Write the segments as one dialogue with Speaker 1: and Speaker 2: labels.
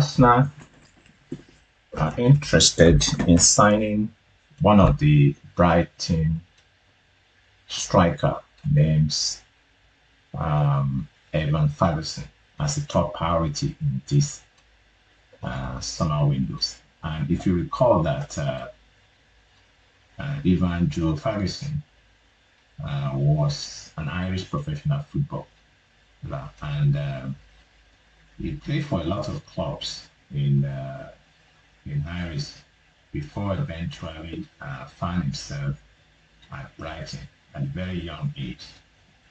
Speaker 1: Arsenal are interested in signing one of the Brighton striker names um, Evan Ferguson as a top priority in this uh, summer windows. And if you recall that uh, uh, Evan Joe Ferguson uh, was an Irish professional footballer and um, he played for a lot of clubs in uh, in Irish before eventually uh, found himself at Brighton at a very young age.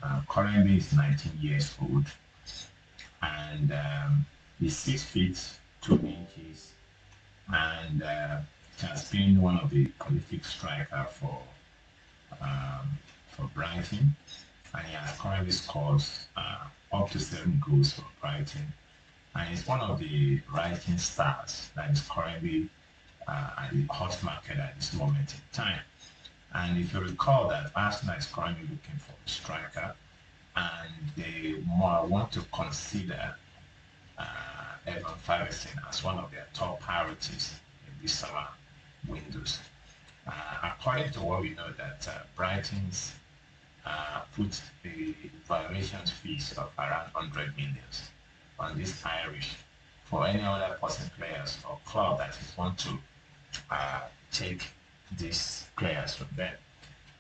Speaker 1: Uh, currently, he's 19 years old, and um, he's six feet two inches, and uh, has been one of the prolific striker for um, for Brighton, and he has currently scored uh, up to seven goals for Brighton, and he's one of the rising stars that is currently uh, at the hot market at this moment in time. And if you recall that Arsenal is currently looking for a striker, and they more want to consider uh, Evan Ferguson as one of their top priorities in this summer windows. Uh, according to what we know that uh, Brighton's uh, put the valuation fees of around 100 millions on this Irish for any other person players or club that is want to uh, take these players from them.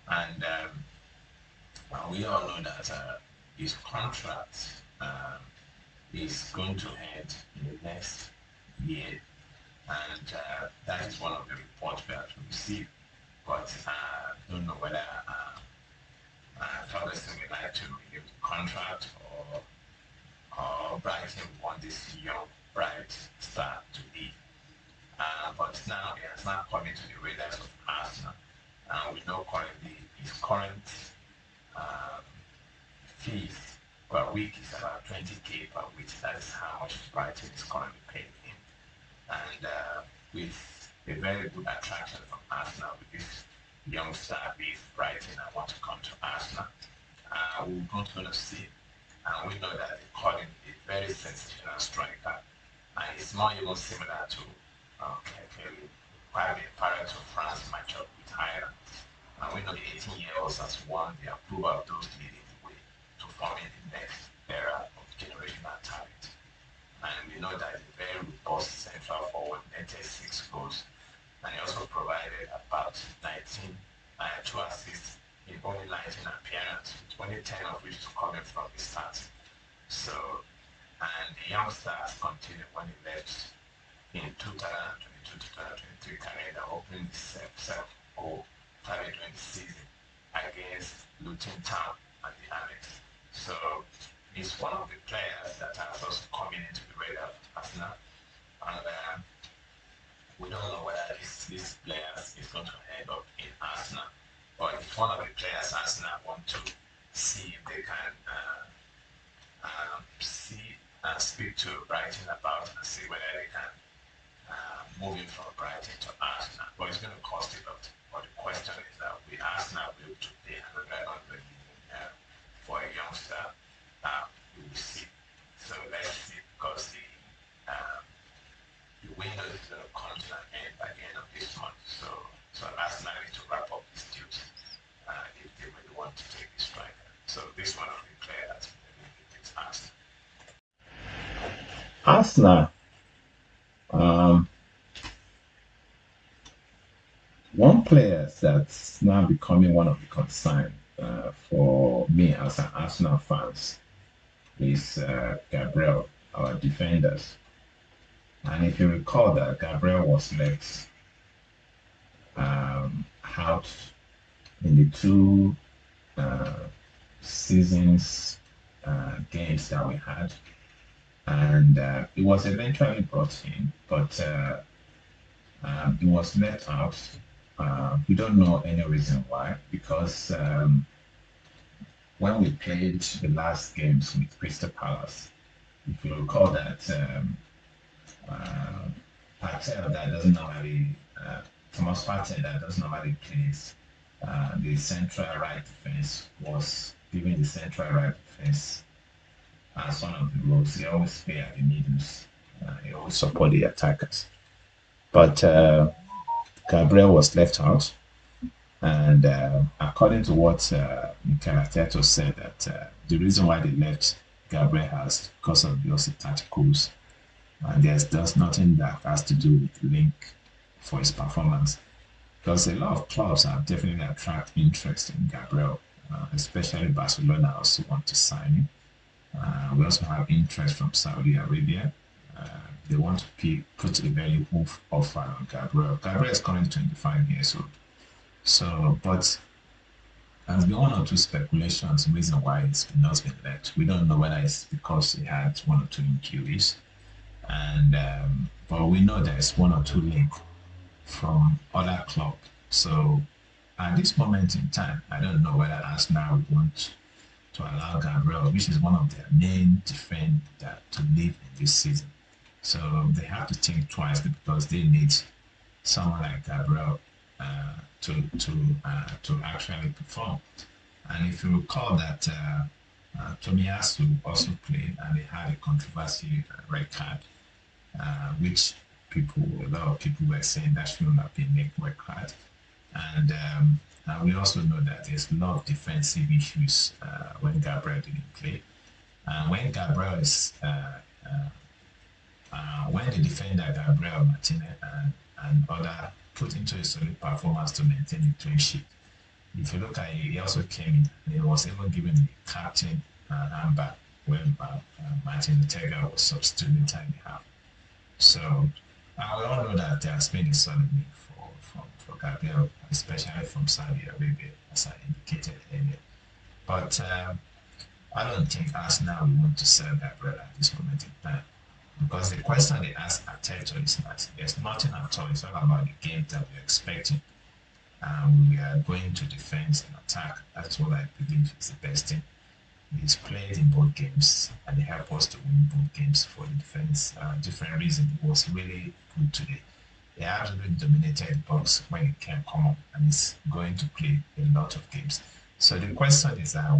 Speaker 1: And um, we all know that uh, his contract um, is going to end in the next year. And uh, that is one of the reports we have received. But I uh, don't know whether uh, uh, Ferguson would like to renew the contract or, or Brighton want this young bright star to leave. Uh, but now he has not come into the radars of Arsenal. And we know currently his current um, fees per week is about 20k per week. That is how much Brighton is currently paying him. And uh, with a very good attraction from Arsenal with this young star being Brighton and want to come to Arsenal, uh, we're not going to see. And we know that him a very sensational striker. And it's more even similar to um, clearly quite a to France matchup with Ireland. And we know the 18 year olds has won the approval of those leading the way to forming the next era of generational talent. And we know that he's a very robust central forward, netted six goals, and he also provided about 19 uh, two assists in only 19 appearances, only 10 of which coming from the start. So, and the youngsters continued when he left in 2022-2023 career, the opening self goal target 20 season against Luton Town and the Annex. So he's one of the players that has also coming into the radar of Arsenal. And uh, we don't know whether this, this player is going to end up in Arsenal, but it's one of the players Arsenal want to see if they can uh, um, see and uh, speak to Brighton about and see whether they can uh, move him from Brighton to Arsenal. But it's going to cost a lot. But the question is that we Arsenal be able to pay 100 uh, for a youngster uh, we will see. So let's see because the um, the window is going to come to an end by the end of this month. So so Arsenal need to wrap up this deal uh, if they really want to take this striker. So this one of the players it's Arsenal. Arsenal. Um, one player that's now becoming one of the concern uh, for me as an Arsenal fans is uh, Gabriel, our defenders. And if you recall that Gabriel was left um, out in the two uh, seasons uh, games that we had, and uh, it was eventually brought in, but uh, um, it was left out. Uh, we don't know any reason why, because um, when we played the last games with Crystal Palace, if you recall that um, uh, Partey that doesn't normally, uh, Thomas Partey that doesn't normally plays uh, the central right defense was given the central right defense as one of the roles. They always at the middles Uh, he will support the attackers. But uh, Gabriel was left out. And uh, according to what uh, Mikel said, that uh, the reason why they left Gabriel has because of those tacticals, and there's there's nothing that has to do with link for his performance. Because a lot of clubs have definitely attract interest in Gabriel, uh, especially Barcelona also want to sign him. Uh, we also have interest from Saudi Arabia. Uh, they want to put a very move offer on Gabriel. Gabriel is currently 25 years old. So, but there's been one or two speculations reason why it's not been let. We don't know whether it's because he had one or two injuries, and um, but we know there's one or two link from other club. So at this moment in time, I don't know whether Arsenal want to allow Gabriel, which is one of their main defender, to live in this season. So they have to think twice because they need someone like Gabriel uh, to to uh, to actually perform. And if you recall that uh, uh, also played and he had a controversy red card, uh, which people, a lot of people were saying that should not be made red card. And, um, and we also know that there's a lot of defensive issues uh, when Gabriel didn't play. And when Gabriel is, uh, uh, uh when the defender Gabriel Martinez and, and other put into a solid performance to maintain the clean sheet. If you look at it, he also came in he was even given the captain uh, number when uh, uh, Martin Ortega was substituting time half. So uh, we all know that there has been a solid need for, for, Gabriel, especially from Saudi Arabia, as I indicated earlier. But um, I don't think us now Arsenal want to sell Gabriel at this moment in time. Because the question they ask Arteta is that there's nothing at all. It's all about the game that we're expecting. We are going to defense and attack. That's what I believe is the best thing. He's played in both games and he helped us to win both games for the defense. Uh, different reason. It was really good today. He absolutely dominated the box when he can come up and he's going to play a lot of games. So the question is uh,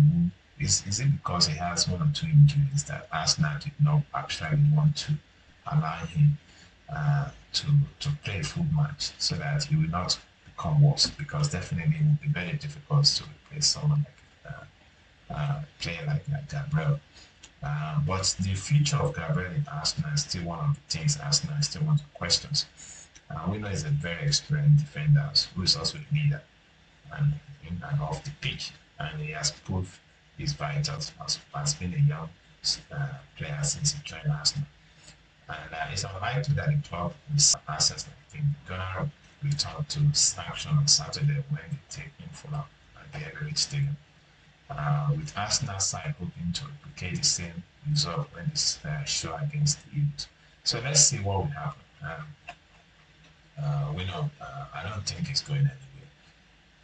Speaker 1: is, is it because he has one or two injuries that Arsenal did not actually want to allow him uh, to to play a full match so that he will not become worse? Because definitely it would be very difficult to replace someone like uh, uh, player like, like Gabriel. Uh, but the future of Gabriel in Arsenal is still one of the things Arsenal still one of the questions. Uh, know he's a very experienced defender who is also a leader and, and off the pitch, and he has proved his vitals has, has been a young uh, player since he joined Arsenal. And uh, it's unlikely that the club will access like him. Gonna return to action on Saturday when they take him for at the Emirates Stadium. Uh, with Arsenal side hoping to replicate the same result when this uh, show against the Eagles. So let's see what will happen. Um, uh, we know uh, I don't think it's going anywhere.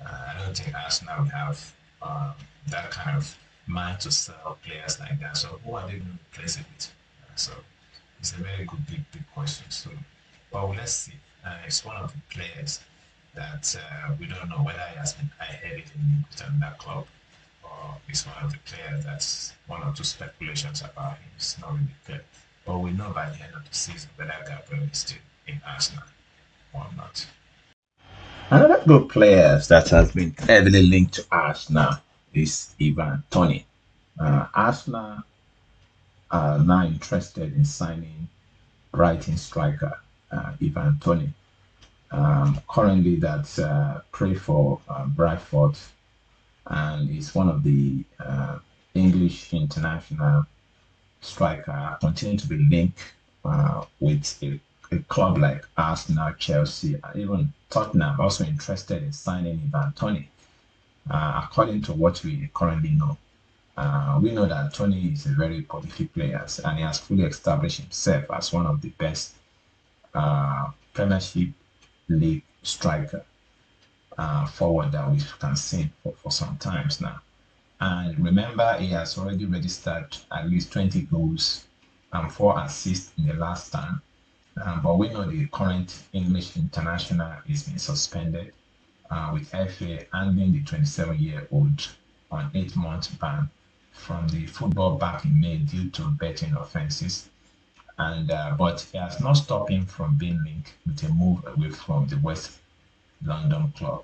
Speaker 1: Uh, I don't think Arsenal will have um, that kind of mind to sell players like that. So who are they going to replace it with? Uh, so it's a very good big big question. So, but let's see. Uh, it's one of the players that uh, we don't know whether he has been high-headed in that club or it's one of the players that's one or two speculations about him. It's not really good. But we know by the end of the season whether Gabriel is still in Arsenal not. Another good player that has been heavily linked to Arsenal is Ivan Toney. Uh, Arsenal are now interested in signing Brighton striker uh, Ivan Toney. Um, currently, that's uh, play for uh, Bradford, and he's one of the uh, English international striker. Continue to be linked uh, with a, a, club like Arsenal, Chelsea, and even Tottenham. Also interested in signing Ivan Toney. uh, according to what we currently know. Uh, we know that Toney is a very prolific player and he has fully established himself as one of the best uh, Premiership League striker uh, forward that we can see for, for some times now. And remember, he has already registered at least 20 goals and four assists in the last time. Um, but we know the current English international is being suspended uh, with FA handing the 27 year old on eight month ban from the football back in May due to betting offenses. and uh, but it has not stopped him from being linked with a move away from the West London club,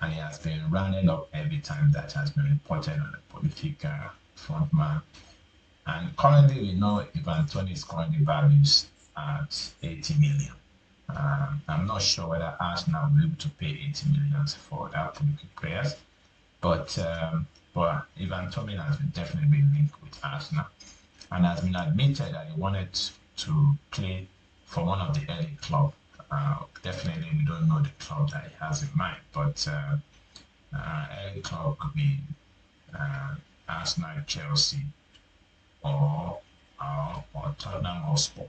Speaker 1: and he has been running up every time that has been reported on the prolific uh, frontman. And currently, we know Ivan Toney is currently valued at 80 million. Um, I'm not sure whether Arsenal will be able to pay 80 million for that prolific players, but um, but Ivan Toney has been definitely been linked with Arsenal and has been admitted that he wanted to play for one of the early club. Uh, definitely, we don't know the club that he has in mind, but uh, uh, early club could be uh, Arsenal, Chelsea, or or, or Tottenham Hotspur.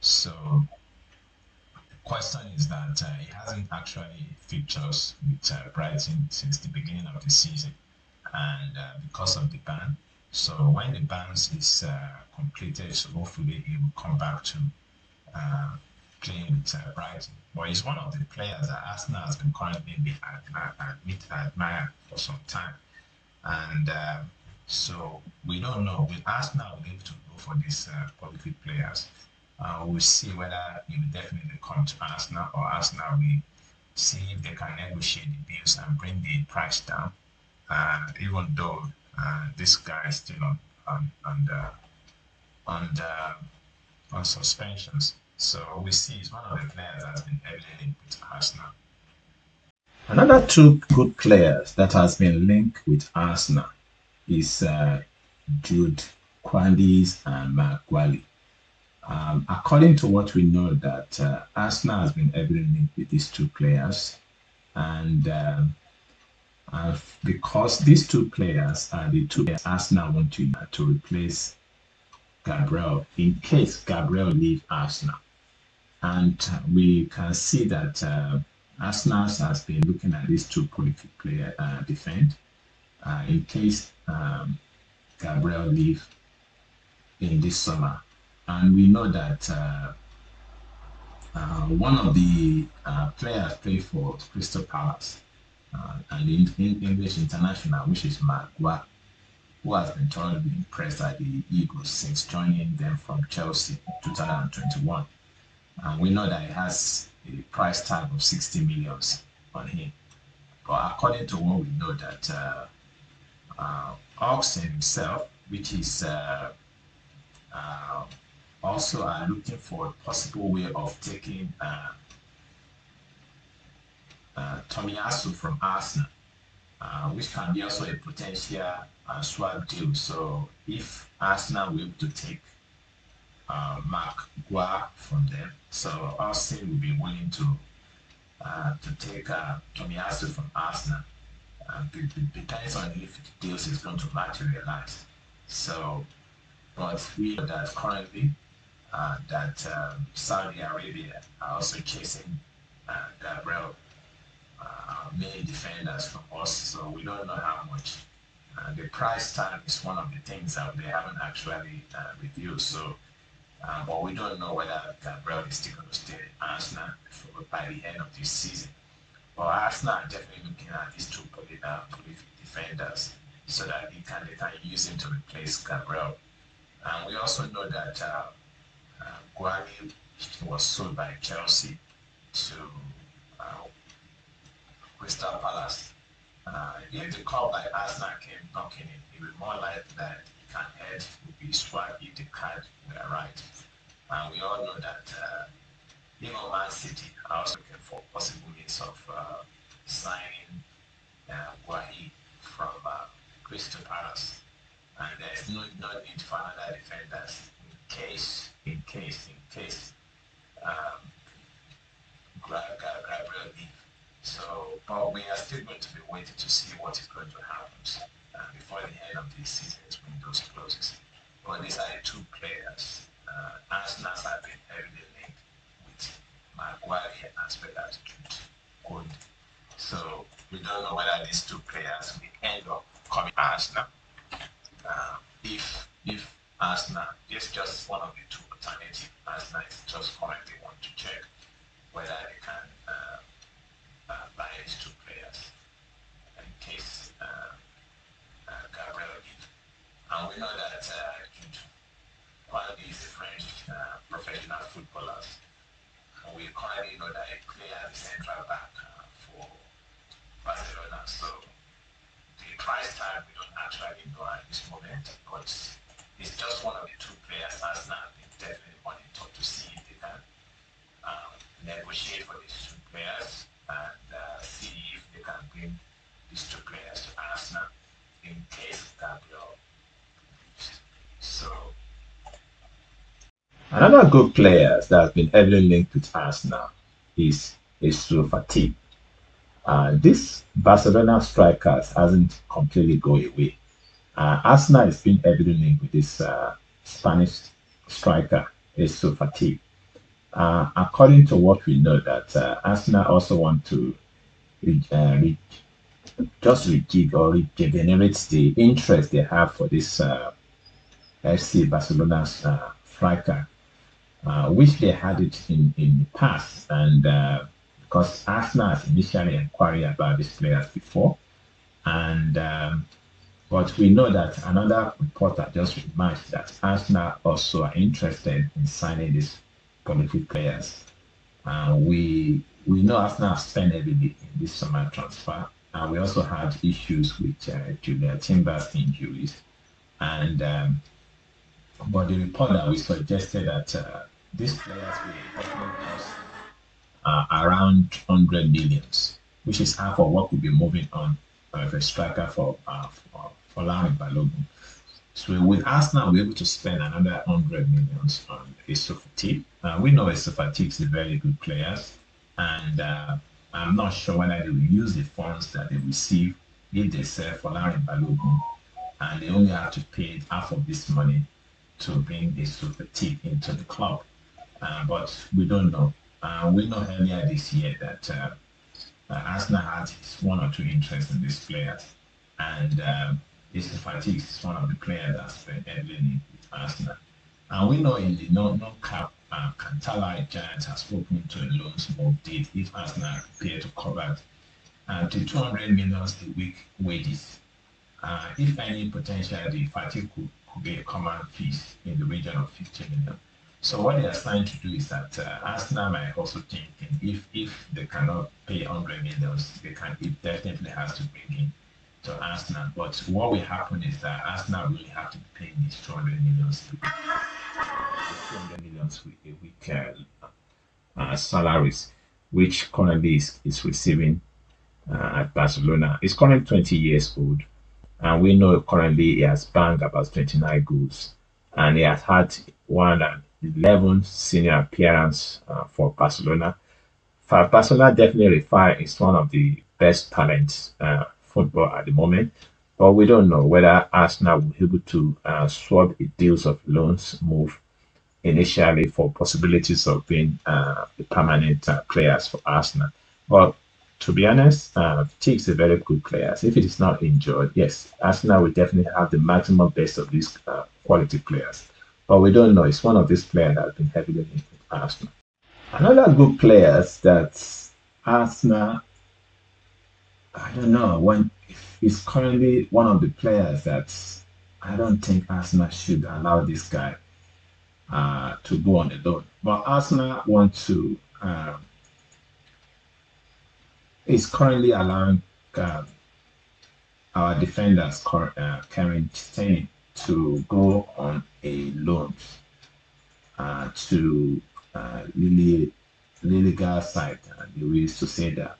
Speaker 1: So the question is that uh, he hasn't actually featured with uh, Brighton since the beginning of the season, and uh, because of the ban, so when the ban is uh, completed, so hopefully he will come back to uh, playing with uh, Brighton. But he's one of the players that Arsenal has been currently be admit admire for some time, and so we don't know. Will Arsenal be able to go for these uh, prolific players? Uh, we'll see whether he will definitely come to Arsenal or Arsenal will see if they can negotiate the deals and bring the price down. Uh, even though uh, this guy is still on on under under on suspensions. So we see he's one of the players that has been heavily linked with Arsenal. Another two good players that has been linked with Arsenal is uh, Jude Quandis and Marc Guéhi. Um, according to what we know, that uh, Arsenal has been heavily linked with these two players, and uh, because these two players are the two players Arsenal want to, uh, to replace Gabriel in case Gabriel leave Arsenal. And we can see that uh, Arsenal has been looking at these two prolific players uh, defend uh, in case um, Gabriel leave in this summer. And we know that uh, uh, one of the uh, players play for Crystal Palace uh, and in, in English International, which is Magua, who has been thoroughly impressed by the Eagles since joining them from Chelsea in 2021. And we know that he has a price tag of 60 millions on him. But according to what we know that uh, uh, himself, which is uh, uh, also are looking for a possible way of taking uh, uh, Tomiyasu from Arsenal, uh, which can be also a potential uh, swap deal. So if Arsenal will to take uh, Marc Guéhi from them, so Arsenal will be willing to uh, to take uh, Tomiyasu from Arsenal. Uh, it depends on if the deal is going to materialize. So, but we know that currently uh, that um, Saudi Arabia are also chasing uh, Gabriel uh, main defenders from us, so we don't know how much. Uh, the price tag is one of the things that they haven't actually uh, reviewed. So, uh, but we don't know whether Gabriel is still going to stay at Arsenal for, by the end of this season. But Arsenal are definitely looking at these two uh, prolific defenders so that they can, they can use him to replace Gabriel. And we also know that uh, uh, Guéhi was sold by Chelsea to Crystal Palace. Uh, if the club like Arsenal came knocking it, it would be more likely that he can head would be swiped if the card were right. And we all know that uh, even Man City are also looking for possible means of uh, signing uh, Guéhi from uh, Crystal Palace. And there's no, no need for another defender in case, in case, in case um, Gabriel. So, but we are still going to be waiting to see what is going to happen uh, before the end of this season's windows closes. But these are the two players. Uh, Arsenal have been heavily linked with Maguire as well as Jude Code. So we don't know whether these two players will end up coming to Arsenal. If this is just one of the two alternatives. Arsenal is just currently want to check whether they can uh, uh, these two players in case uh, uh, Gabriel leaves. And we know that uh, Jude is a French uh, professional footballers. We currently know that a player is central back uh, for Barcelona. So the price tag we don't actually know at this moment, but it's just one of the two players Arsenal definitely monitor to see if they can um, negotiate for these two players and uh, see if they can bring these two players to Arsenal in case Gabriel so another good player that has been heavily linked with Arsenal is Ansu Fati. Uh, this Barcelona striker hasn't completely gone away. Uh, Arsenal is been heavily with this uh, Spanish striker, Ansu Fati. Uh, according to what we know, that uh, Arsenal also want to uh, just rejig or regenerate the interest they have for this uh, FC Barcelona's uh, striker, uh, which they had it in, in the past. And because Arsenal has initially inquired about these players before, and um, but we know that another reporter just remarked that Arsenal also are interested in signing these prolific players. Uh, we we know Arsenal have spent heavily in this summer transfer. And we also had issues with uh, Julia Timbers injuries. And um, but the report that we suggested that uh, these players will cost uh, around 100 millions, which is half of what we'll be moving on uh, a striker for uh, for, for Larry Balogun. So with Arsenal, we're able to spend another 100 millions on Fati. Uh, we know Fati is a very good player, and uh, I'm not sure whether they will use the funds that they receive if they sell for Larry Balogun, and they only have to pay half of this money to bring super into the club. Uh, but we don't know. Uh, we know earlier this year that uh Arsenal had one or two interests in these players, and um, Fatigue is one of the players that's been with Arsenal. And we know in the non-cap, uh, Cantala Giants has spoken to a loan small deal if Arsenal are prepared to cover uh, to 200 million a week wages. Uh, if any potential, the Fatigue could could be a common fees in the region of 50 million. So what they are trying to do is that uh, Arsenal might also think if if they cannot pay 100 million, they can it definitely has to bring in to Arsenal. But what will happen is that Arsenal really have to paying these 200 millions, 200 millions a week uh, uh, salaries, which currently is, is receiving uh, at Barcelona. He's currently 20 years old and we know currently he has banked about 29 goals and he has had 111 senior appearance uh, for Barcelona. Barcelona, definitely Rafai is one of the best talents uh, football at the moment, but we don't know whether Arsenal will be able to uh, swap deals of loans move initially for possibilities of being uh, permanent uh, players for Arsenal. But to be honest, uh, is a very good player. if it is not injured, yes, Arsenal will definitely have the maximum best of these uh, quality players. But we don't know. It's one of these players that has been heavily linked with Arsenal. Another good players that Arsenal, I don't know, when. is currently one of the players that I don't think Arsenal should allow this guy uh, to go on the loan. But Arsenal want to um, is currently allowing uh, our defenders, uh, Kieran Tierney, to go on a loan uh, to uh, Lily, LaLiga side, uh, the to say that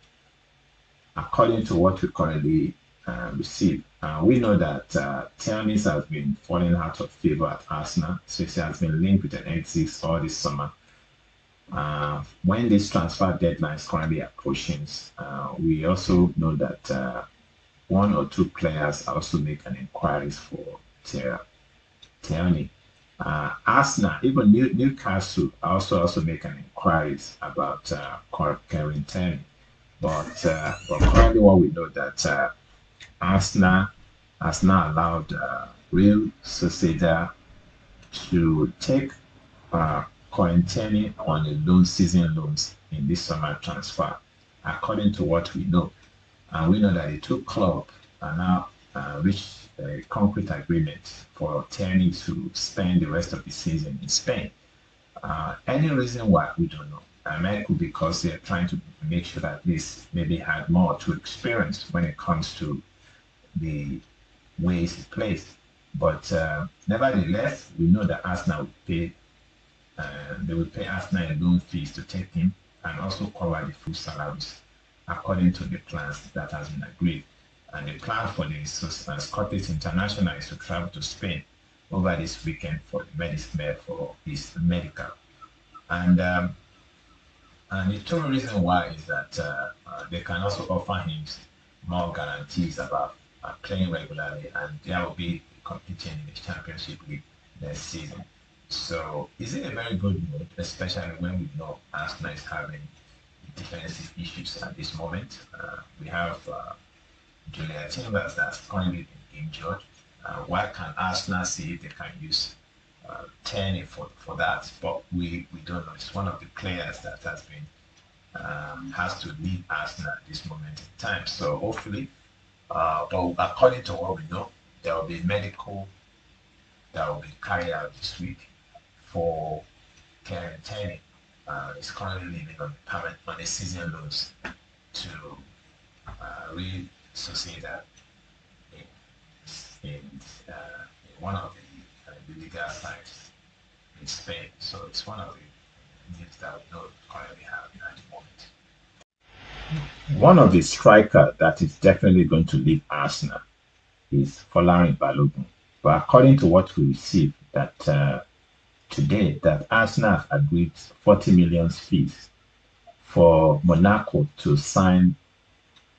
Speaker 1: according to what we currently uh, receive, uh, we know that uh, Tianis has been falling out of favor at Arsenal, so he has been linked with an exit all this summer. Uh, when this transfer deadline is currently approaching, uh, we also know that uh, one or two players also make an inquiries for Tierney. Uh, Arsenal, even New, Newcastle also also make an inquiries about uh, Tierney. But, uh, but currently what we know that uh, has not allowed uh, Real Sociedad to take uh, quarantining on the loan season loans in this summer transfer, according to what we know. And we know that the two clubs are now uh, reached a concrete agreement for Tierney to spend the rest of the season in Spain. Uh, any reason why, we don't know. Uh, maybe could because they're trying to make sure that this maybe had more to experience when it comes to the ways he plays. But uh, nevertheless, we know that Arsenal will pay, uh, they will pay Arsenal a loan fees to take him and also cover the full salaries according to the plans that has been agreed. And the plan for the uh, Scottish International is to travel to Spain over this weekend for the medicine for his medical. And um, and the true reason why is that uh, uh, they can also offer him more guarantees about uh, playing regularly, and they will be competing in the Championship League next season. So, is it a very good move, especially when we know Arsenal is having defensive issues at this moment? Uh, we have Julia Timbers that's that's currently injured. Uh, why can Arsenal see if they can use uh, for, for that? But we, we don't know. It's one of the players that has been um, has to lead Arsenal at this moment in time. So hopefully, uh, but according to what we know, there will be medical that will be carried out this week for Kieran Tierney. Uh, is currently living on permanent on a season loans to uh, re-associate in, in, uh, in one of the, uh, sites in Spain. So it's one of the news that we don't currently have at the moment. One of the striker that is definitely going to leave Arsenal is Folarin Balogun. But according to what we received, that uh, today that Arsenal agreed 40 million fees for Monaco to sign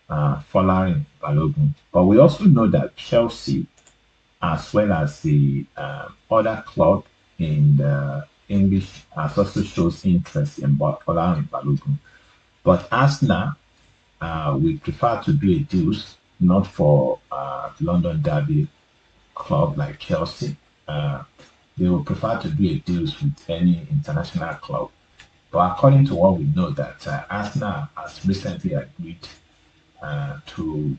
Speaker 1: uh, Balogun. But we also know that Chelsea, as well as the uh, other club in the English, has also shows interest in Folarin Balogun. But Arsenal, uh, we prefer to do a deal, not for uh, London Derby club like Chelsea. Uh, they will prefer to do a deals with any international club. But according to what we know, that uh, Arsenal has recently agreed to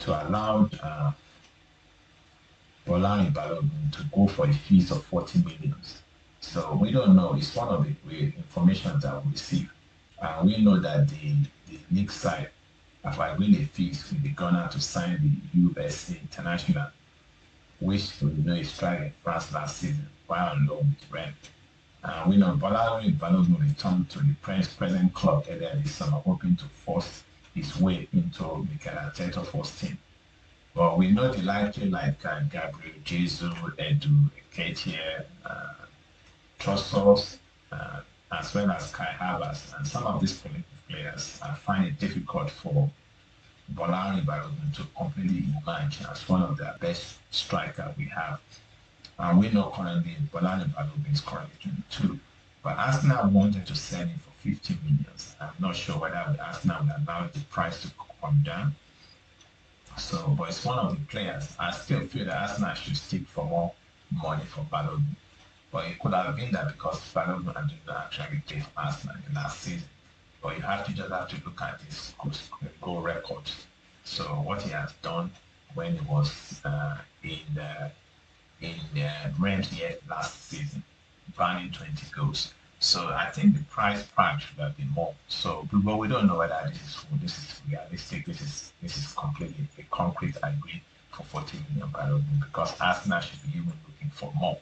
Speaker 1: to allow uh, Folarin Balogun to go for a fees of 40 millions. So we don't know. It's one of the information that we receive. Uh, we know that the, the league side have agreed a fees with the to sign the US international, which we know is trying France last season while on loan with Reims. Uh, we know Folarin Balogun returned to the present club earlier this summer, hoping to force his way into Mikel Arteta first team. But we know the likely like uh, Gabriel Jesus, Edu, Nketiah, uh, uh, as well as Kai Havertz, and some of these players uh, find it difficult for Folarin Balogun to completely emerge as one of the best striker we have. And we know currently Folarin Balogun is currently 22. But Arsenal wanted to sell him for 50 million. I'm not sure whether Arsenal will allow the price to come down. So, but it's one of the players. I still feel that Arsenal should stick for more money for Balogun. But it could have been that because Balogun did not actually play for Arsenal in the last season. But you have to just have to look at his goal record. So what he has done when he was uh, in the in the Rams last season, banning 20 goals. So I think the price price should have been more. So, but we don't know whether this is this is realistic. This is this is completely a concrete agree for 40 million barrels because Arsenal should be even looking for more.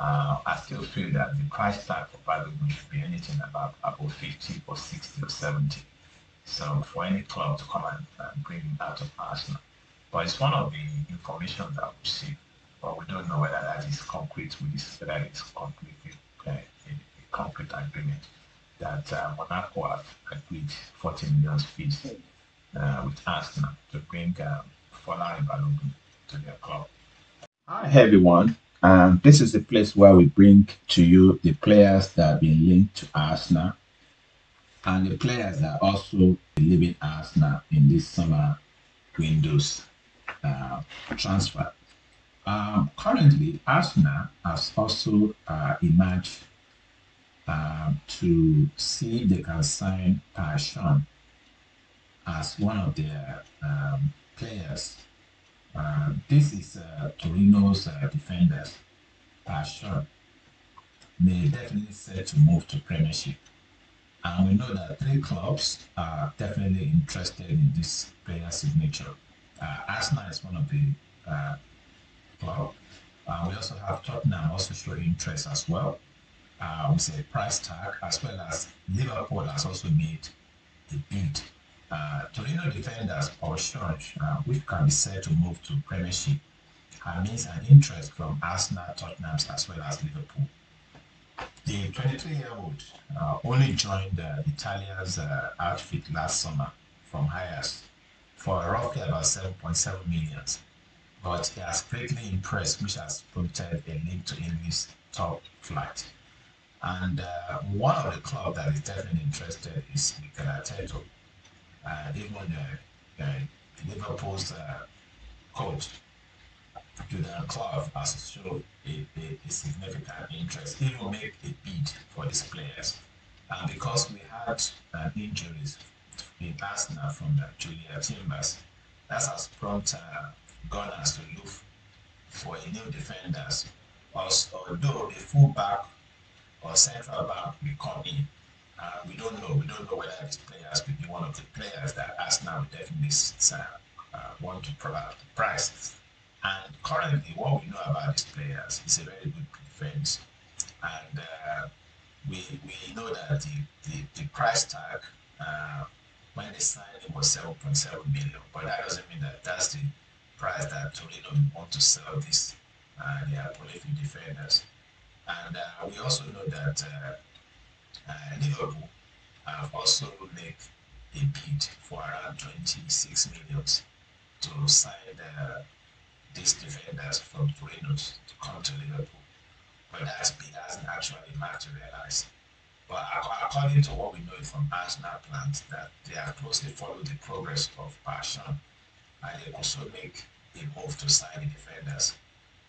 Speaker 1: Uh, I still feel that the price tag for Balogun should be anything about about 50 or 60 or 70. So for any club to come and, and bring him out of Arsenal. But it's one of the information that we see, but we don't know whether that is concrete whether it's completely concrete agreement that uh, Monaco have agreed 40 million fees uh, with Arsenal to bring um, Folarin Balogun to their club. Hi everyone, um, this is the place where we bring to you the players that have been linked to Arsenal and the players that are also leaving Arsenal in this summer windows uh, transfer. Um, currently, Arsenal has also uh, emerged uh, to see if they can sign as one of their um, players. Uh, this is uh, Torino's uh, defenders, Passion. may definitely set to move to Premiership. And we know that three clubs are definitely interested in this player signature. Arsenal is one of the club. Uh, we also have Tottenham also showing interest as well with a price tag, as well as Liverpool has also made a bid. Uh, Torino defenders Paul Sturridge, uh, which can be said to move to Premiership, means an interest from Arsenal, Tottenham, as well as Liverpool. The 23-year-old uh, only joined uh, Italia's uh, outfit last summer from Ajax for roughly about 7.7 million, but he has greatly impressed, which has prompted a link to English top flight. And uh, one of the clubs that is definitely interested is Mikel Arteta. Uh, even uh, uh, Liverpool's uh, coach, Jurgen Klopp, has shown a, a, a, significant interest, He will make a bid for these players. And because we had uh, injuries in Arsenal from uh, Julia Timbers, that has prompted uh, Gunners to look for a new defenders. Also, although the fullback or central back will come in. Uh, we don't know. We don't know whether these players will be one of the players that Arsenal definitely uh, want to provide the price. And currently, what we know about these players is a very good defense. And uh, we, we know that the, the, the price tag uh, when they signed it was 7.7 million, but that doesn't mean that that's the price that Torino want to sell these uh, their prolific defenders. And uh, we also know that uh, uh, Liverpool have also made a bid for around 26 million to sign these defenders from Torino to come to Liverpool. But that bid hasn't actually materialized. But according to what we know from Arsenal plans, that they have closely followed the progress of Passion, and they also make a move to sign the defenders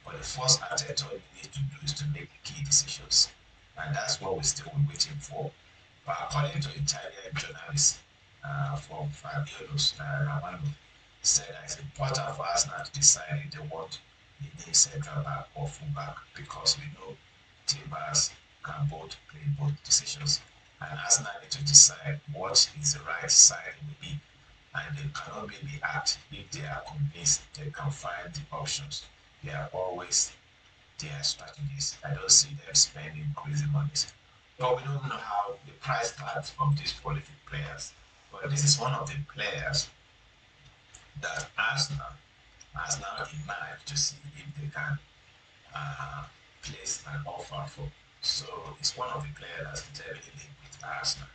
Speaker 1: but the first Arteta you need to do is to make the key decisions. And that's what we're still waiting for. But according to Italian journalist uh, from Fabio's uh, said that it's important for Arsenal to decide they want a new central back or full back because we know Timbers can both play both decisions. And Arsenal need to decide what is the right side will be. And they cannot really act if they are convinced they can find the options they are always their strategies. I don't see them spending crazy money. But we don't know how the price tags of these prolific players. But this is one of the players that Arsenal has now mind to see if they can uh, place an offer for. So it's one of the players that's definitely linked with Arsenal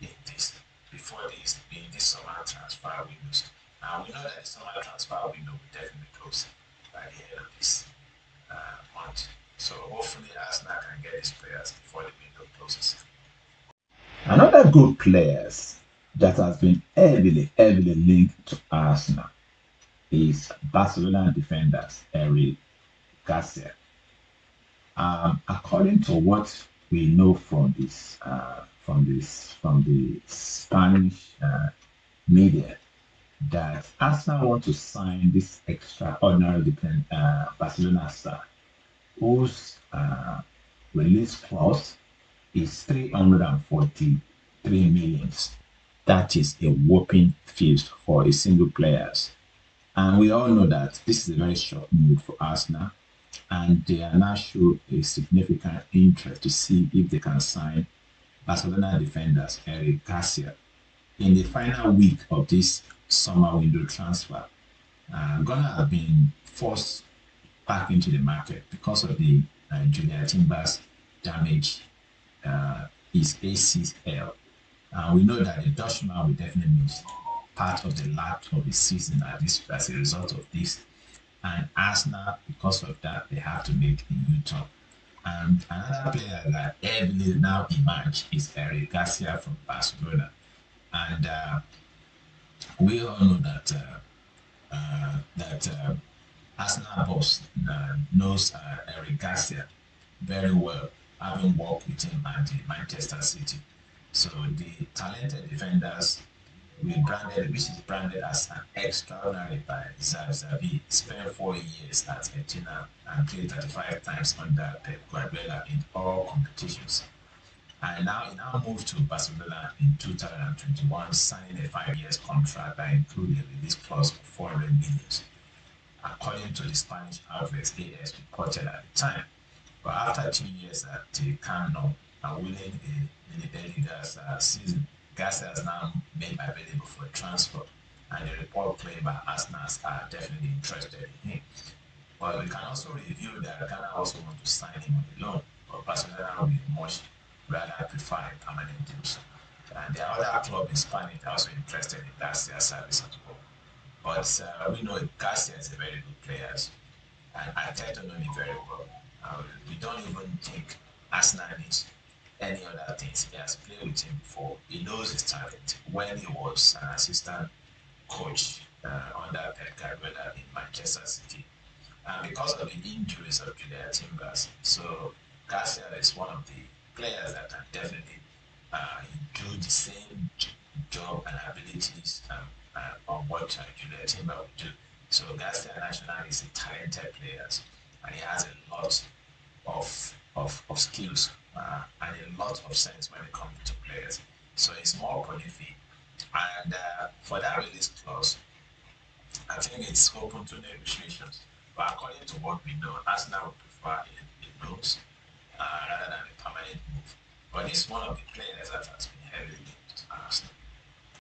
Speaker 1: in this before this in this summer transfer windows. Now we know that the summer transfer window will definitely close uh. So hopefully Arsenal can get players before the window closes.
Speaker 2: Another good players that has been heavily, heavily linked to Arsenal is Barcelona defenders Eric Garcia. Um, according to what we know from this, uh, from this, from the Spanish uh, media, that Arsenal want to sign this extraordinary depend, uh, Barcelona star, whose uh, release clause is 343 million. That is a whopping feast for a single players. And we all know that this is a very short move for Arsenal. And they are now showing a significant interest to see if they can sign Barcelona defenders Eric Garcia in the final week of this summer window transfer, uh, Ghana have been forced back into the market because of the uh, Julia Timbers damage uh, his ACL. Uh, we know that the Dutchman will definitely miss part of the lap of the season at this, as a result of this. And Arsenal, because of that, they have to make a new turn. And another player that heavily now emerged is Eric Garcia from Barcelona. And uh, we all know that uh, uh, that uh, Arsenal boss uh, knows uh, Eric Garcia very well, having worked with him at Manchester City. So the talented defenders we branded, which is branded as an extraordinary by Xavi, spent four years at Argentina and played 35 times under Pep Guardiola in all competitions. And now he now moved to Barcelona in 2021, signing a five-year contract that included a release clause of 400 million, according to the Spanish outlet AS reported at the time. But after two years at the Nou and winning the Mini Liga's uh, season, Garcia is now made available for transfer, and the report claimed by Arsenal are definitely interested in him. But we can also review that Girona also want to sign him on the loan, but Barcelona will be much rather prefer a permanent deal. And there are other clubs in Spain that are also interested in Garcia service as well. But uh, we know Garcia is a very good player, and Arteta know him very well. Uh, we don't even think Arsenal needs any other things. He has played with him before. He knows his talent. When he was an assistant coach uh, under Pep Guardiola in Manchester City, and because of the injuries of Jurriën Timber's, so Garcia is one of the players that can definitely uh, do the same job and abilities um, uh, on what uh, Jurriën Timber would do. So Garcia National is a talented player, and he has a lot of of, of skills uh, and a lot of sense when it comes to players. So it's more prolific. And uh, for that release clause, I think it's open to negotiations. But according to what we know, Arsenal would prefer a, a loans uh, rather than a permanent move. But it's one of the players that has been heavily linked to Arsenal.